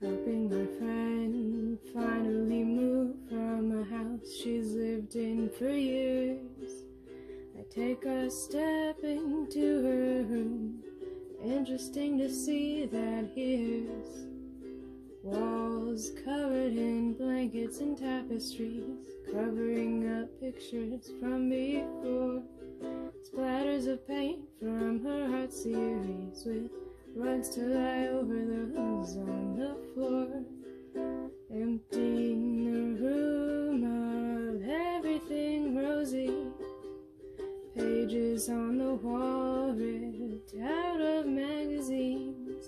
Helping my friend finally move from a house she's lived in for years. I take a step into her room. Interesting to see that here's walls covered in blankets and tapestries, covering up pictures from before. Splatters of paint from her art series with rugs to lie over those on the floor. Emptying the room of everything rosy. Pages on the wall ripped out of magazines.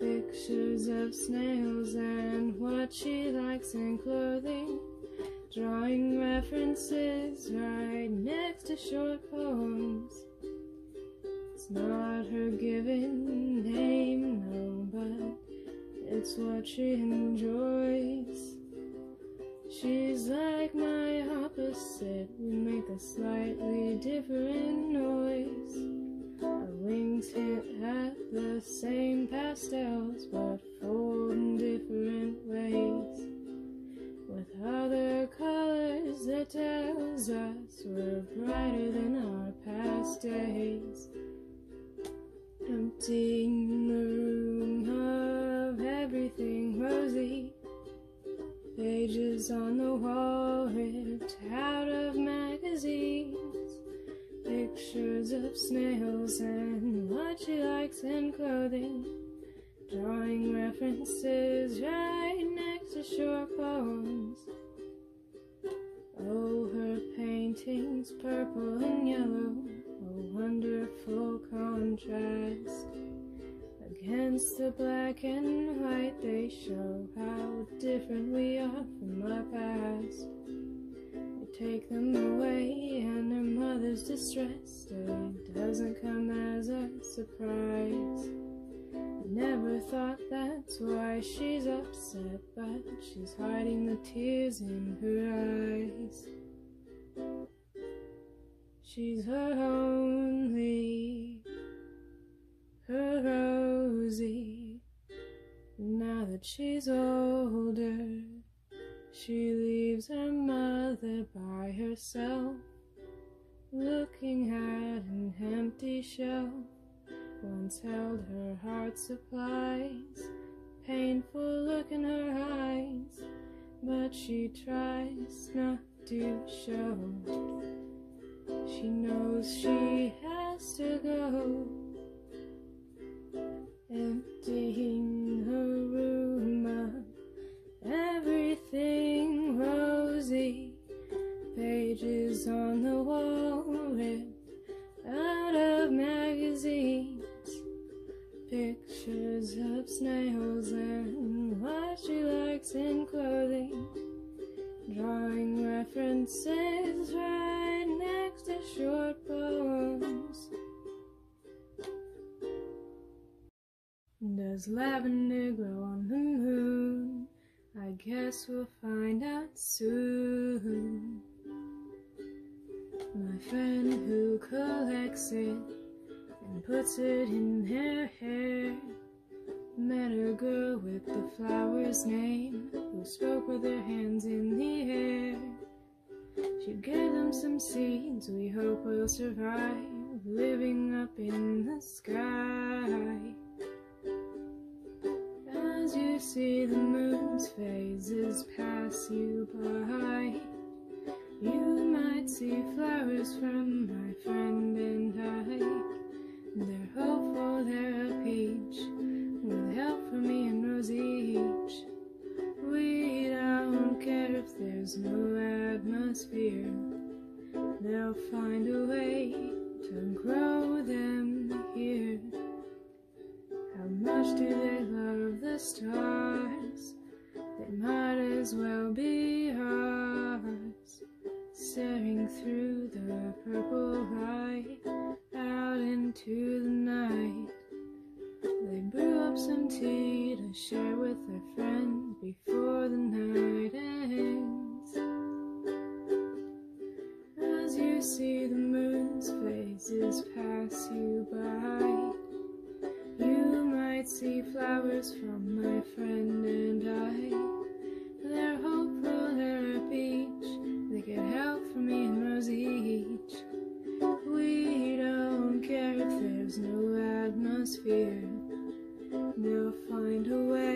Pictures of snails and what she likes in clothing. Drawing references right next to short poems. It's not her given name, no, but it's what she enjoys. She's like my opposite, we make a slightly different noise. Our wings hit at the same pastels, but fold in different ways. With other colors that tells us we're brighter than our past days. Emptying the room of everything rosy. Pages on the wall ripped out of magazines. Pictures of snails and what she likes in clothing. Drawing references right next to short poems. Oh, her paintings, purple and yellow, wonderful contrast. Against the black and white, they show how different we are from our past. We take them away, and her mother's distressed. It doesn't come as a surprise. I never thought that's why she's upset, but she's hiding the tears in her eyes. She's her only, her Rosie. Now that she's older, she leaves her mother by herself, looking at an empty shelf. Once held her heart supplies, painful look in her eyes, but she tries not to show. She knows she has to go, emptying her room of everything rosy. Pages on the wall ripped out of magazines. Pictures of snails and what she likes in clothing. Drawing references right next to short poems. Does lavender grow on the moon? I guess we'll find out soon. My friend who collects it and puts it in her hair met a girl with the flower's name who spoke with her hands in the air. She gave them some seeds we hope will survive, living up in the sky. As you see the moon's phases pass you by, you might see flowers from my friend and I. They're hopeful, they're a peach, with help from me and Rosie each. We don't care if there's no atmosphere, they'll find a way to grow them here. How much do they love the stars? They might as well be ours. Staring through the purple light out into the night. They brew up some tea to share with their friends before the night ends. As you see the moon's phases pass you by, you might see flowers from my friend and I. They're hopeful at a beach, they get help from me and Rosie each. We don't care if there's no atmosphere. They'll find a way.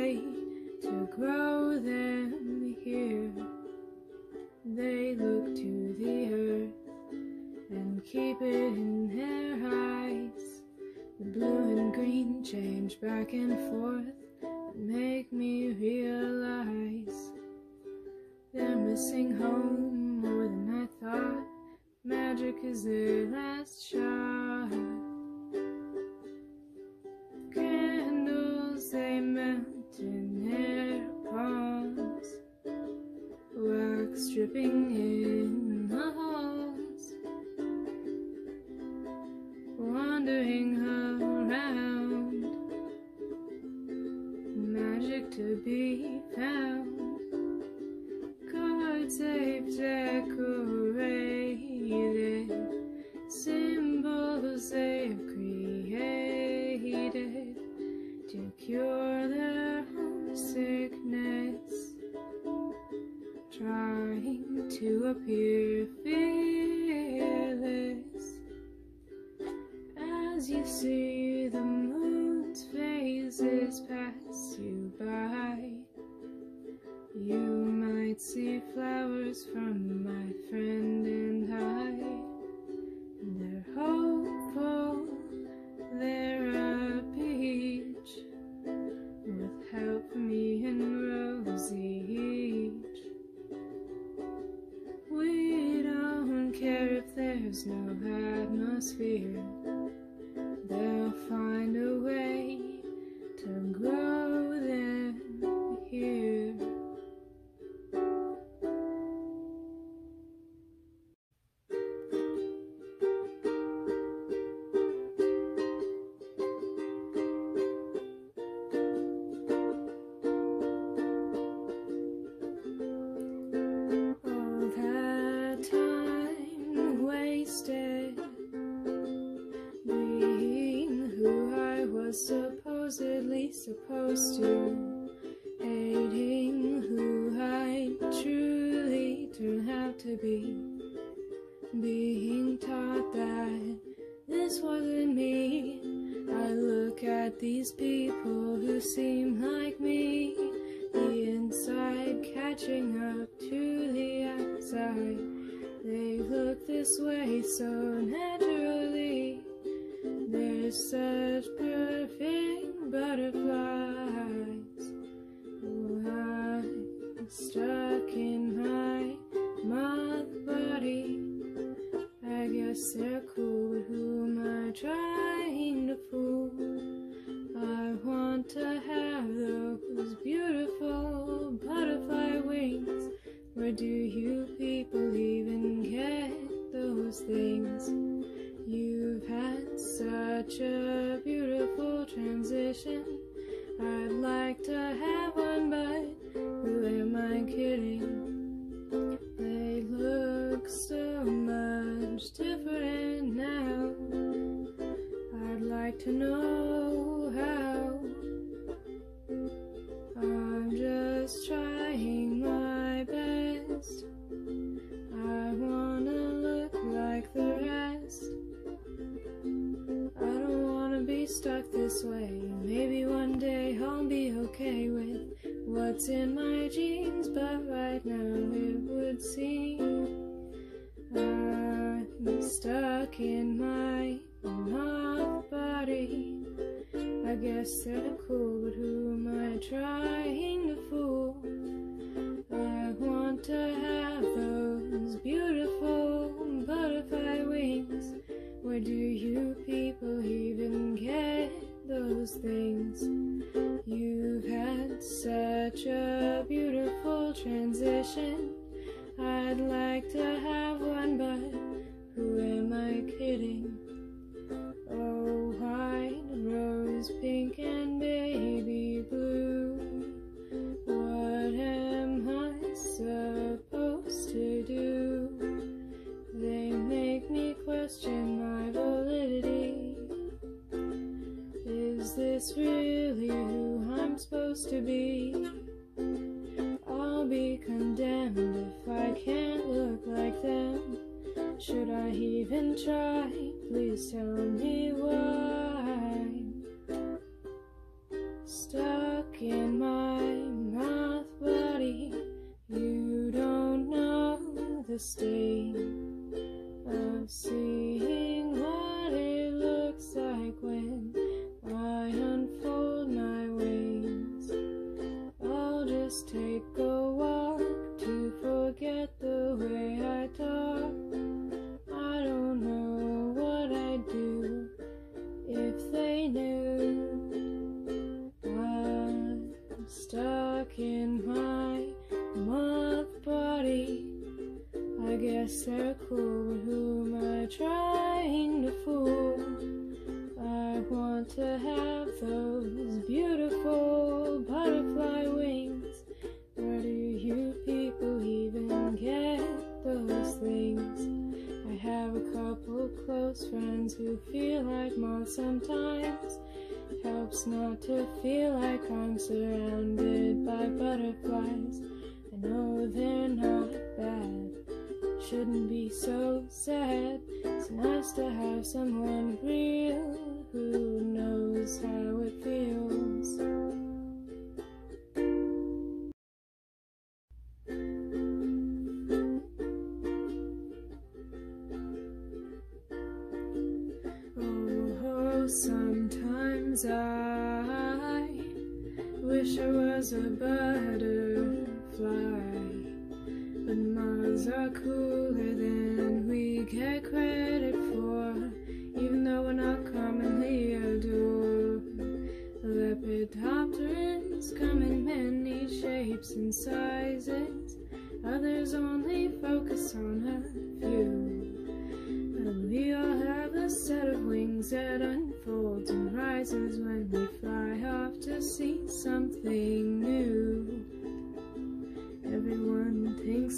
underestimating who I truly turn out to be. Being taught that this wasn't me. I look at these people who seem like me. The inside catching up to the outside. They look this way so what's in my jeans, but right now it would seem I'm stuck in my body. I guess they're cool. Just take a walk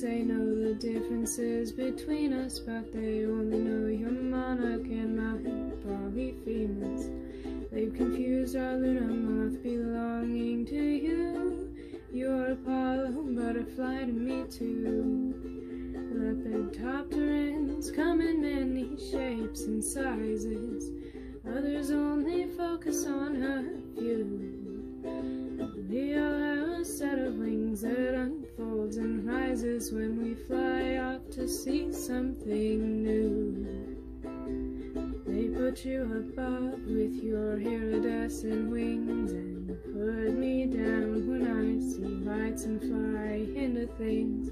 they know the differences between us, but they only know your monarch and my polyphemus. They've confused our luna moth belonging to you. You're Apollo butterfly to me too. Lepidopterans come in many shapes and sizes. Others only focus on a few. Rises when we fly off to see something new. They put you above with your iridescent wings and put me down when I see lights and fly into things.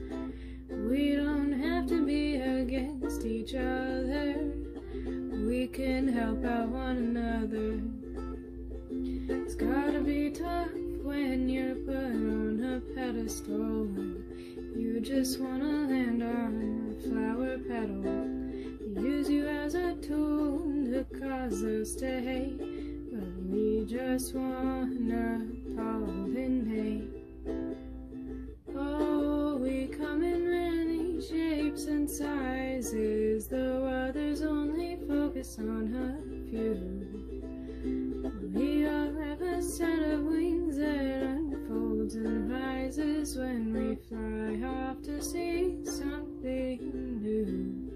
We don't have to be against each other. We can help out one another. It's gotta be tough when you're put on a pedestal you just wanna land on a flower petal. Use you as a tool to cause us to hate, but we just wanna pollinate. Oh, we come in many shapes and sizes, though others only focus on a few. We have a set of wings that and rises when we fly off to see something new.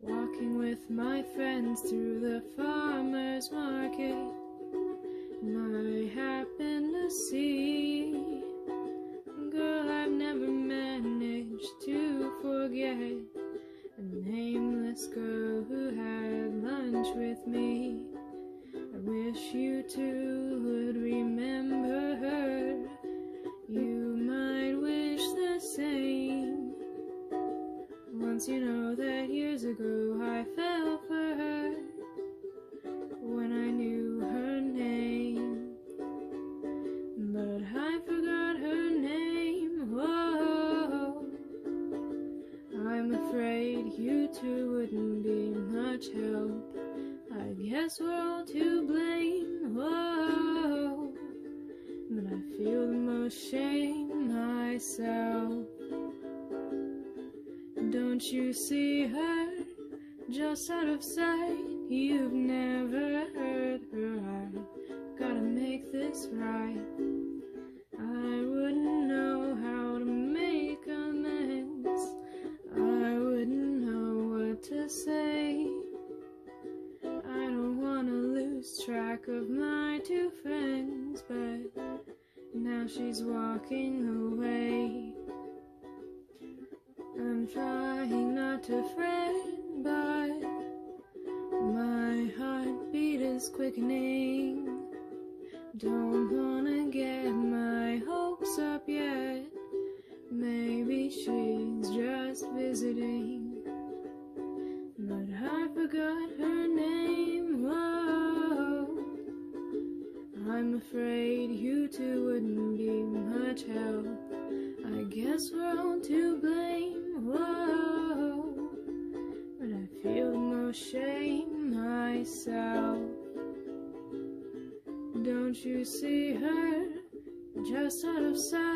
Walking with my friends through the farmer's market, and I happen forget, a nameless girl who had lunch with me. I wish you two would remember her. You might wish the same. Once you know that years ago I you see her just out of sight? You've never heard set of sight.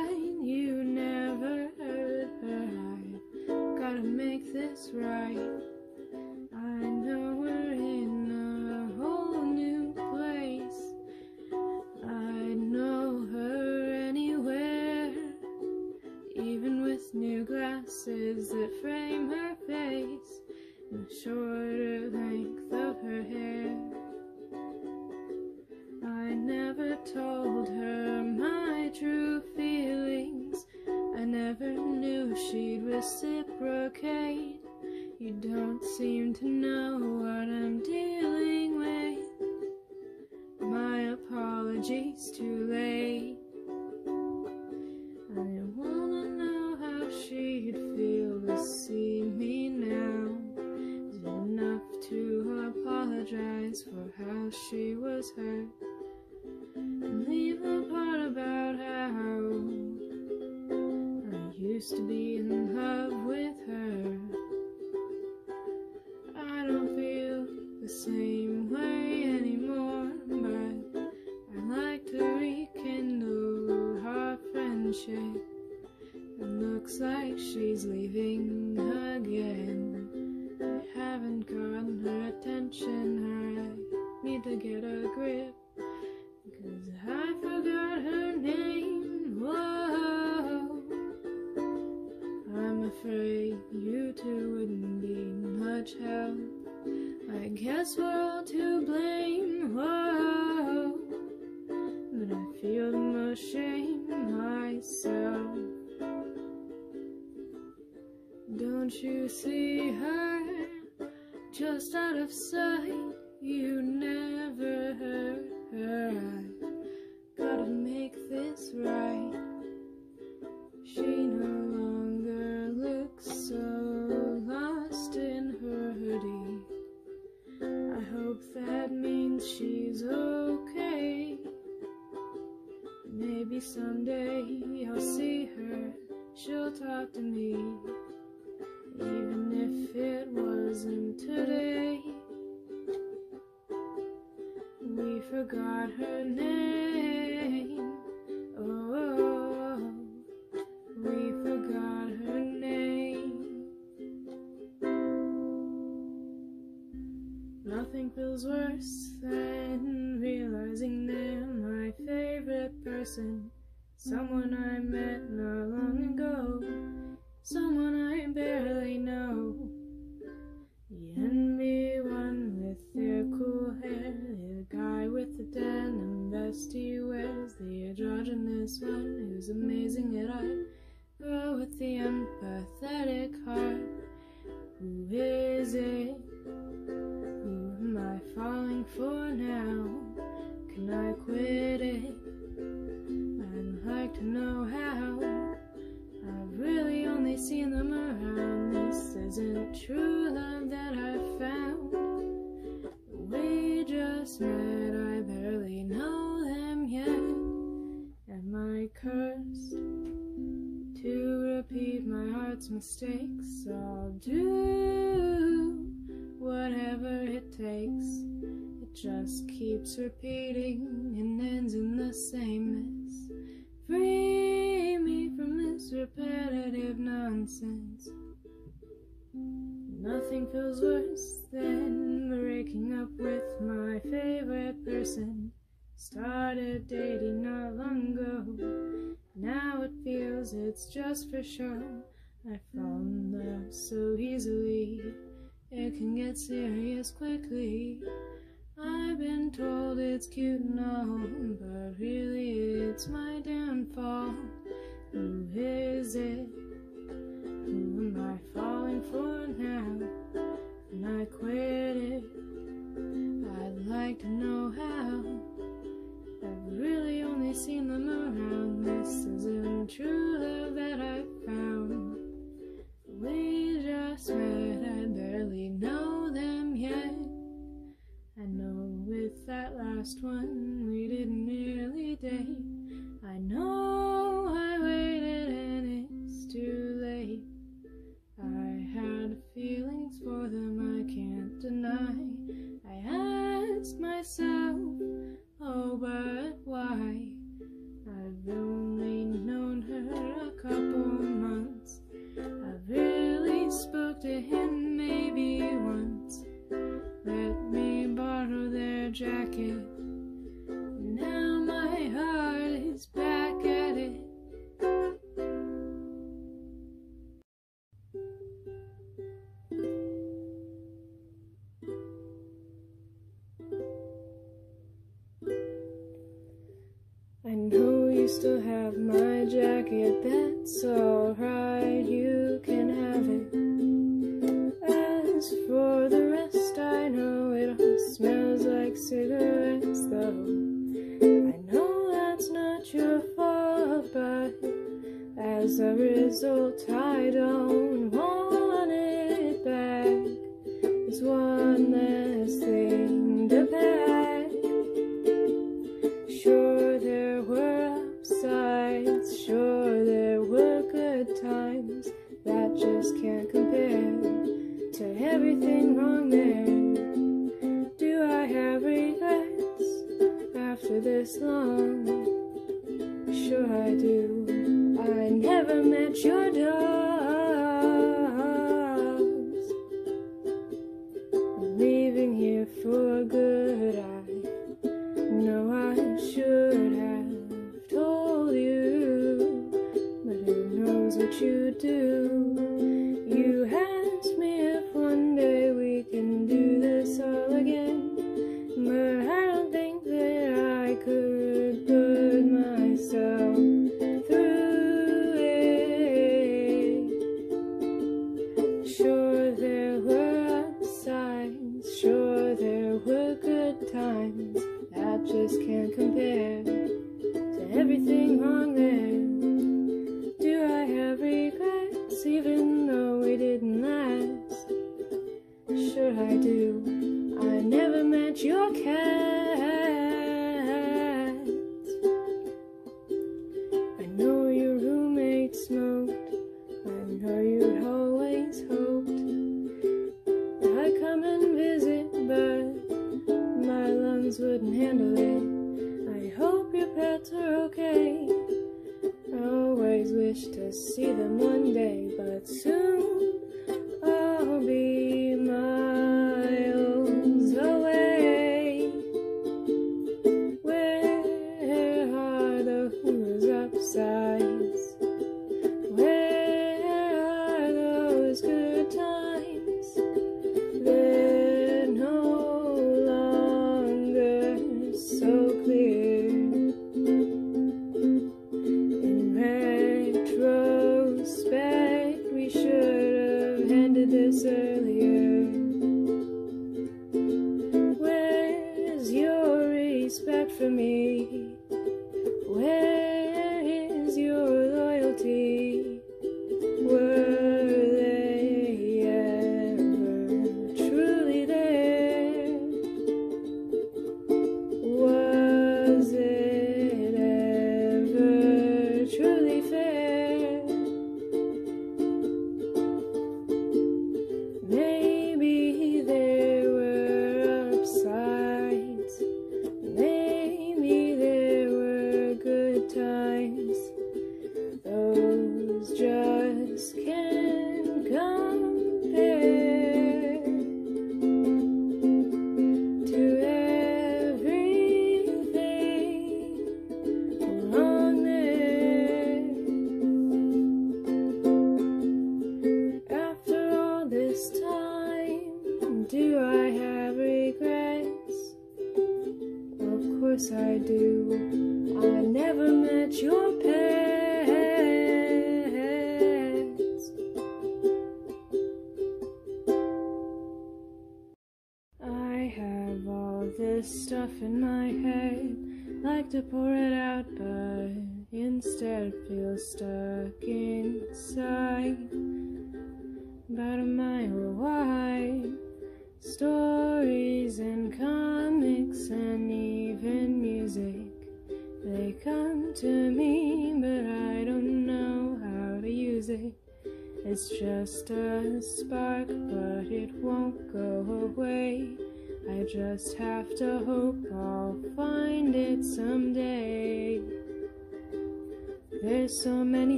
credit card. Who is it? Who am I falling for now? Can I quit it? I'd like to know how. I've really only seen them around. This isn't true love that I found. We just met, I barely know them yet. Am I cursed? to repeat my heart's mistakes. I'll do whatever it takes. It just keeps repeating and ends in the same mess. Free me from this repetitive nonsense. Nothing feels worse than breaking up with my favorite person. Started dating not long ago. Now it feels it's just for show. I fall in love so easily. It can get serious quickly. I've been told it's cute and all, but really it's my downfall. Who is it? Who am I falling for now? And I quit it. I'd like to know how. Really only seen them around. This isn't true love that I've found. We just met, I barely know them yet. I know with that last one we didn't really date. I know I waited and it's too late. I had feelings for them I can't deny. I asked myself, oh, but to him maybe once. Let me borrow their jacket. Now my heart is back at it. I know you still have my jacket, that's alright, cigarettes, though. I know that's not your fault, but as a result, I don't want it back. It's one less thing to pack. Sure, there were upsides, sure, there were good times that just can't compare to everything wrong there. After this long? Sure, I do. I never met your dogs. I'm leaving here for good. I know I should have told you, but who knows what you do?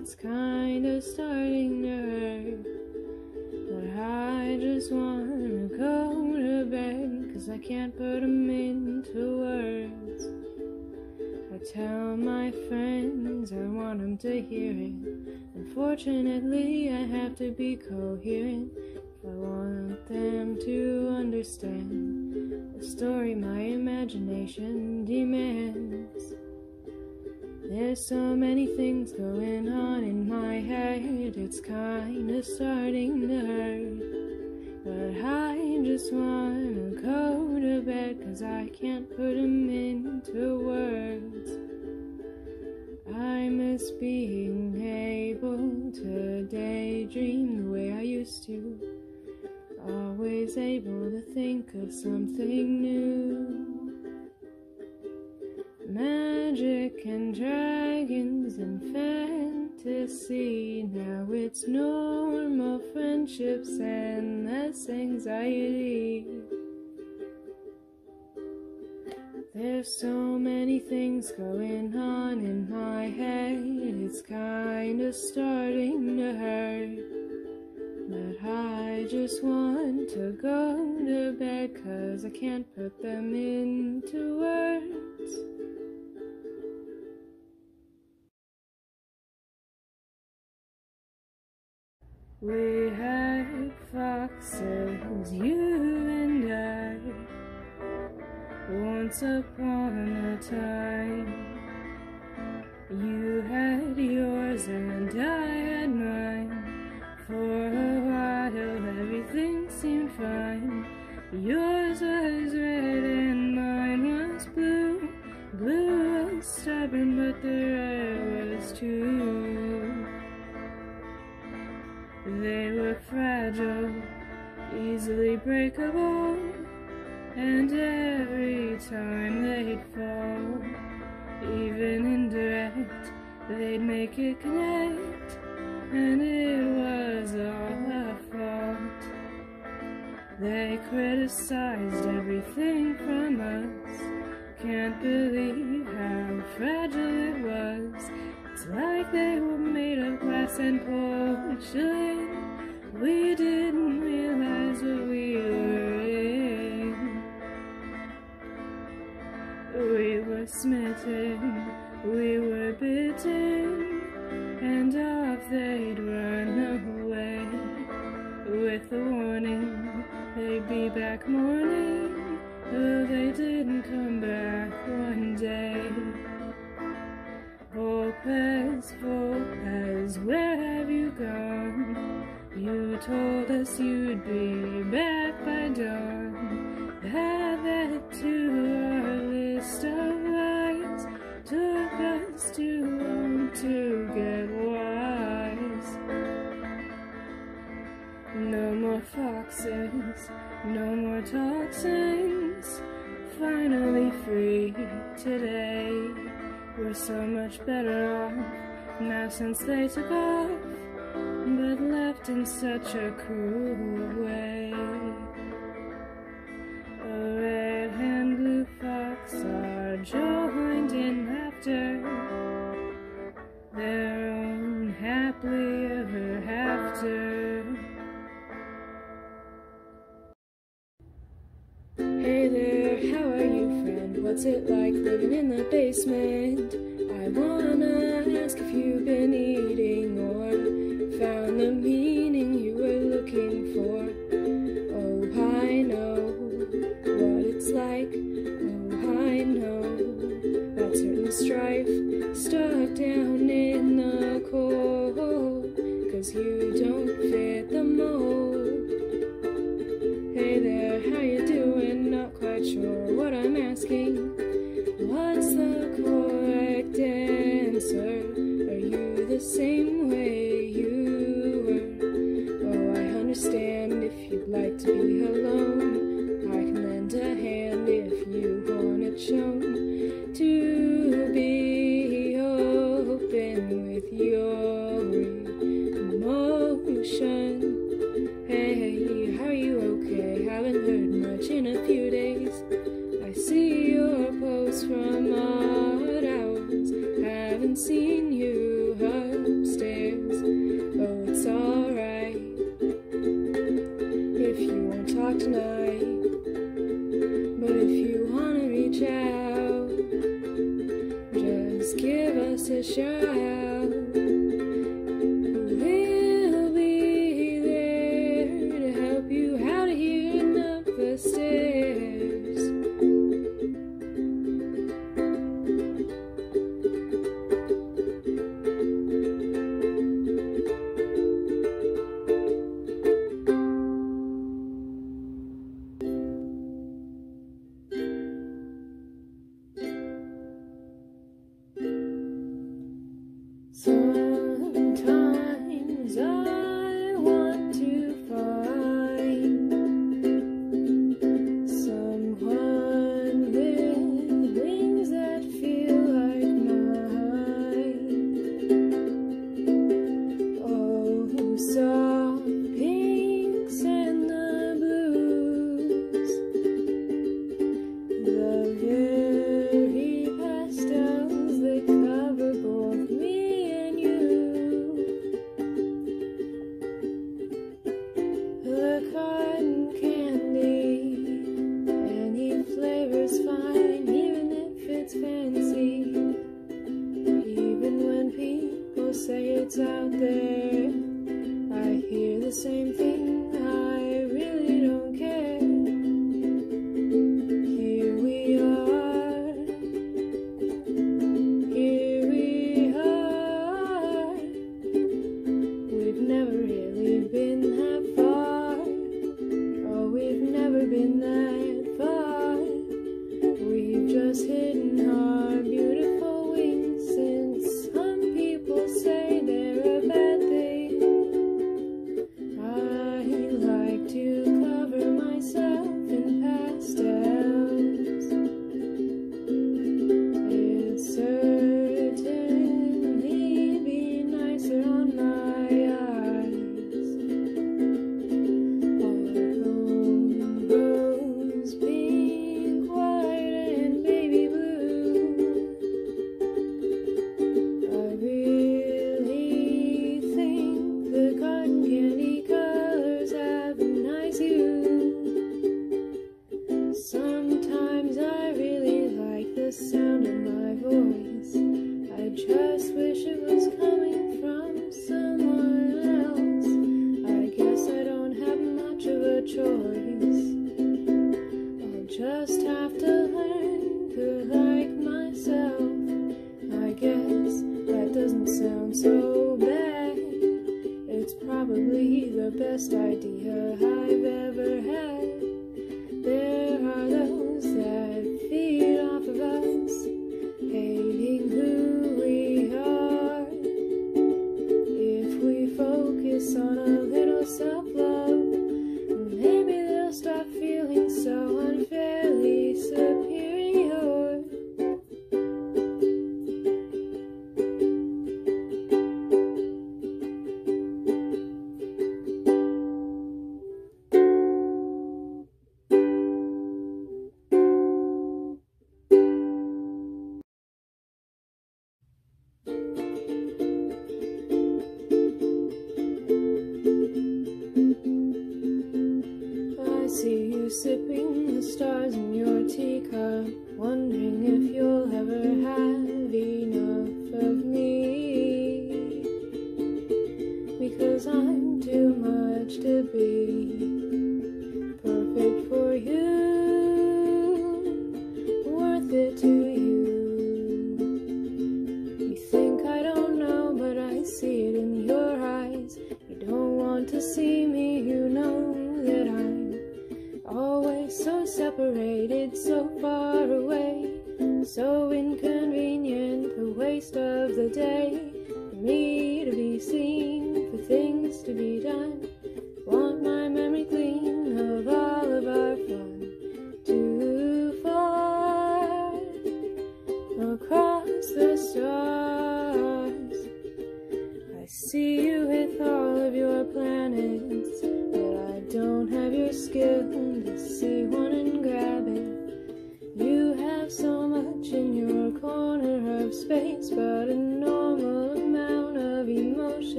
It's kinda starting to hurt. But I just wanna go to bed, cause I can't put them into words. I tell my friends I want them to hear it. Unfortunately, I have to be coherent if I want them to understand the story my imagination demands. There's so many things going on in my head, it's kinda starting to hurt. But I just wanna go to bed, cause I can't put them into words. I miss being able to daydream the way I used to. Always able to think of something new. Magic and dragons and fantasy. Now it's normal friendships and less anxiety. There's so many things going on in my head, it's kinda starting to hurt. But I just want to go to bed, cause I can't put them into words. We had foxes, you and I, once upon a time. You had yours easily breakable, and every time they'd fall, even indirect, they'd make it connect, and it was all our fault. They criticized smitten, since they took off, but left in such a cruel way. A red and blue fox are joined in laughter, their own happily ever after. Hey there, how are you, friend? What's it like living in the basement? I wanna if you've been eating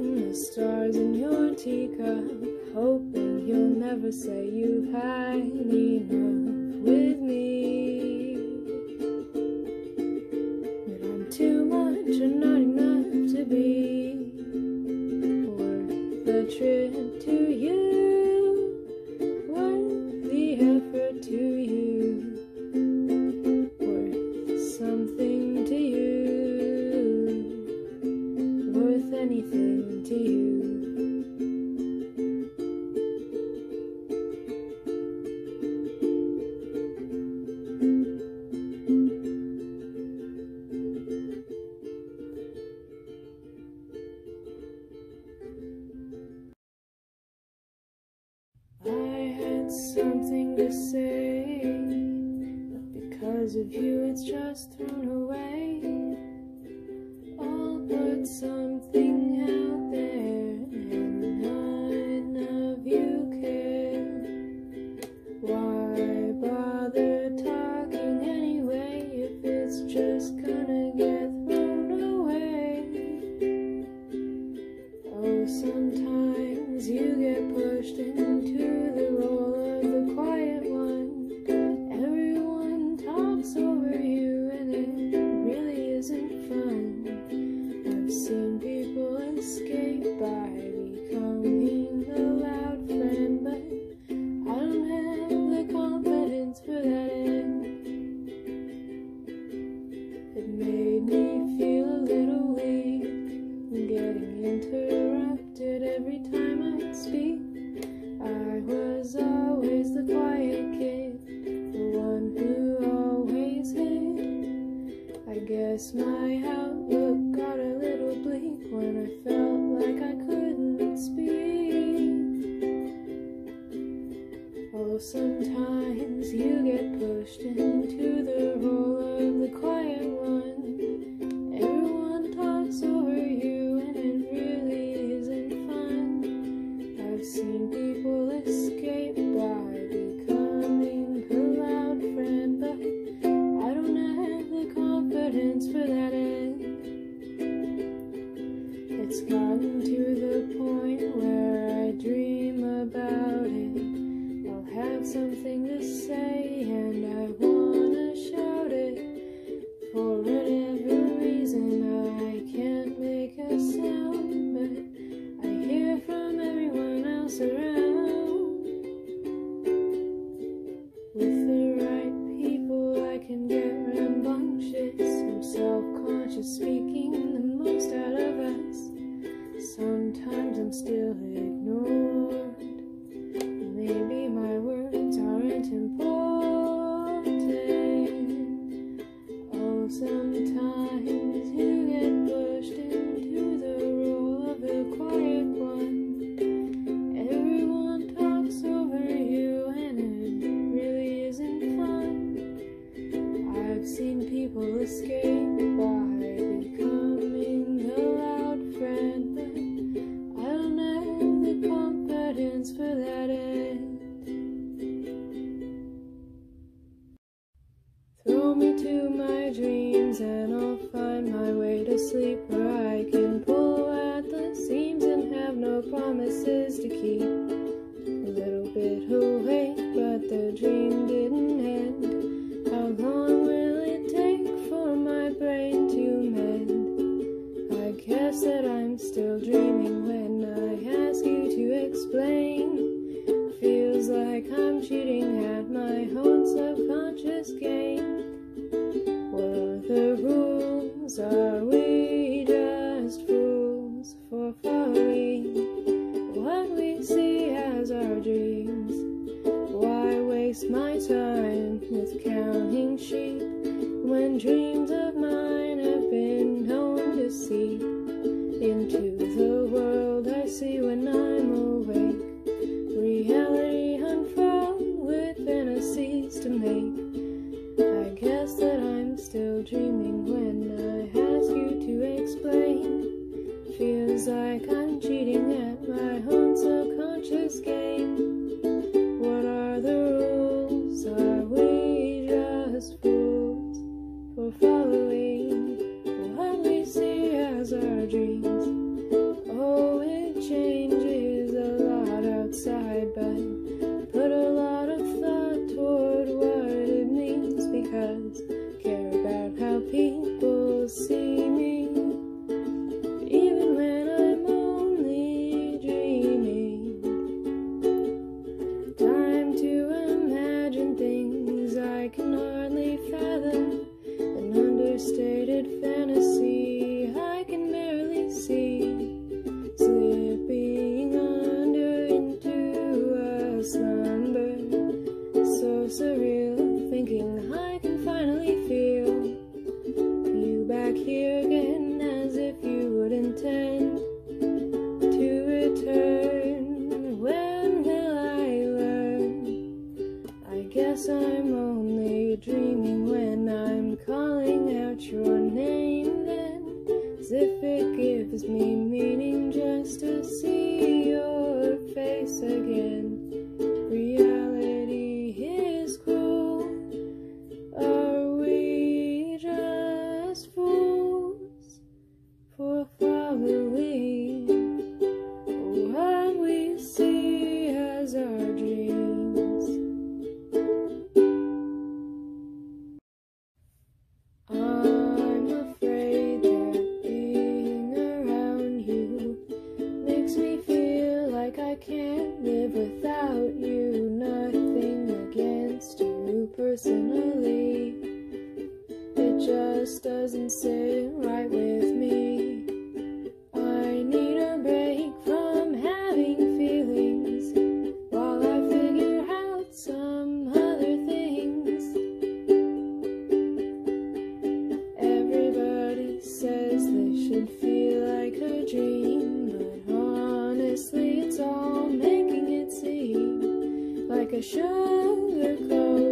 the stars in your teacup, hoping you'll never say you've had enough with me. every time. A sugar coated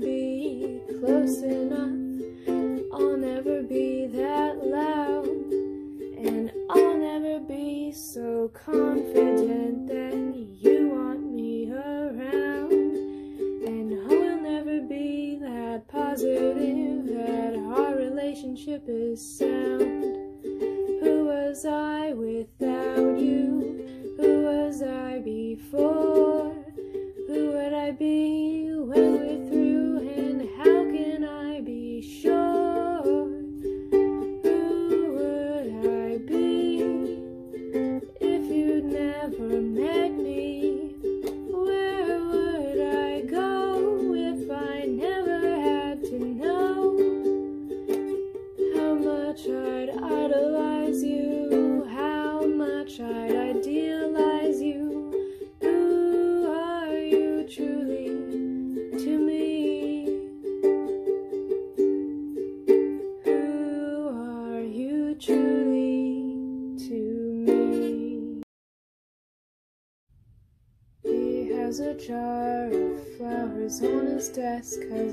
be close enough. His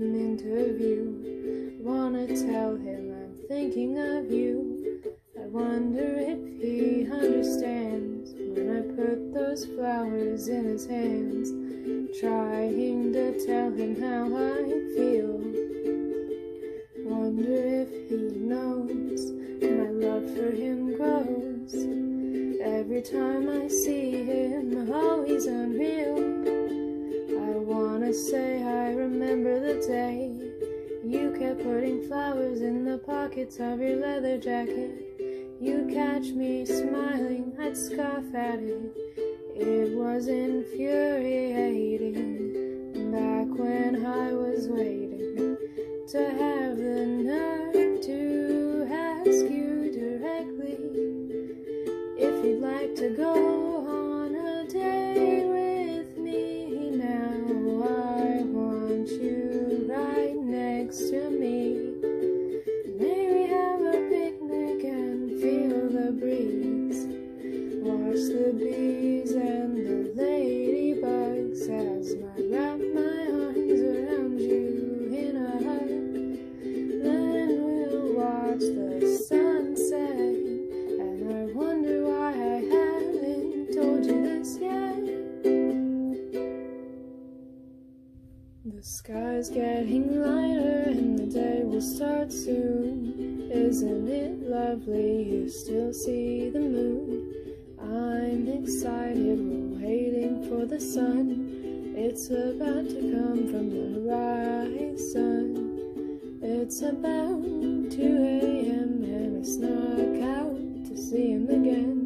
first star come into view. Wanna tell him I'm thinking of you. I wonder if he understands when I put those flowers in his hands, trying to tell him how I feel. Wonder if he knows my love for him grows. Every time I see him, oh, he's unreal. I wanna say I remember the day you kept putting flowers in the pockets of your leather jacket. You catch me smiling, I'd scoff at it. It was infuriating back when I was waiting to have the nerve to ask you directly if you'd like to go next to me. Maybe have a picnic and feel the breeze. Watch the bees and the ladybugs as I wrap my arms around you in a hug. Then we'll watch the The sky's getting lighter and the day will start soon. Isn't it lovely? You still see the moon. I'm excited, we're waiting for the sun. It's about to come from the horizon. It's about 2 a.m. and I snuck out to see him again.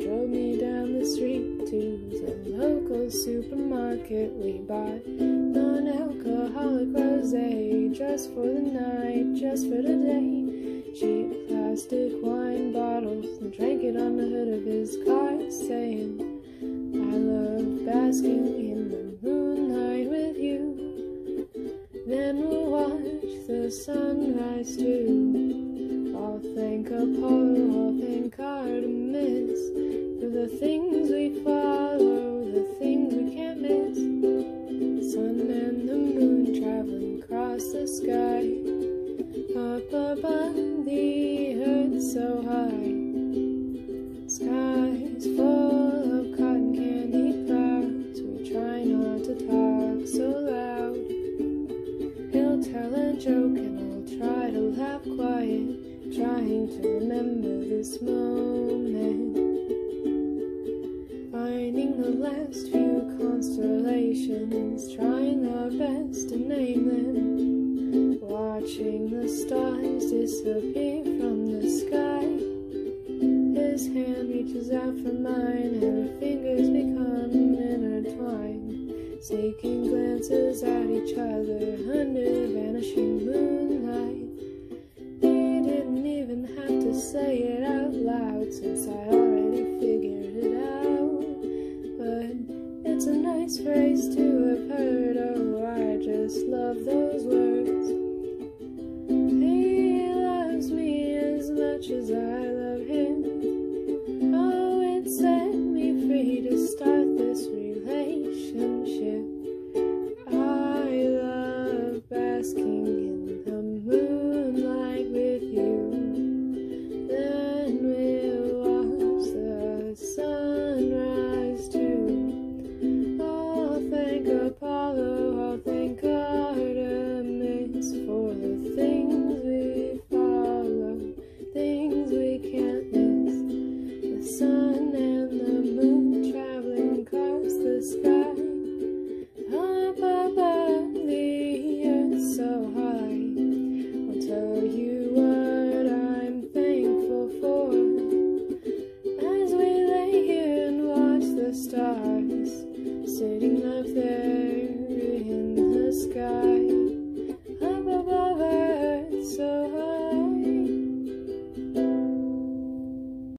Drove me down the street to the local supermarket. We bought non-alcoholic rosé just for the night, just for today. Cheap plastic wine bottles and drank it on the hood of his car, saying, I love basking in the moonlight with you. Then we'll watch the sunrise too. I'll thank Apollo, I'll thank Artemis for the things we follow, the things we can't miss. The sun and the moon traveling across the sky, up above the earth so high. Skies full of cotton candy clouds. We try not to talk so loud. He'll tell a joke and I'll try to laugh quiet, trying to remember this moment. Finding the last few constellations, trying our best to name them. Watching the stars disappear from the sky. His hand reaches out for mine, and our fingers become intertwined. seeking glances at each other under the vanishing moonlight. Say it out loud since I already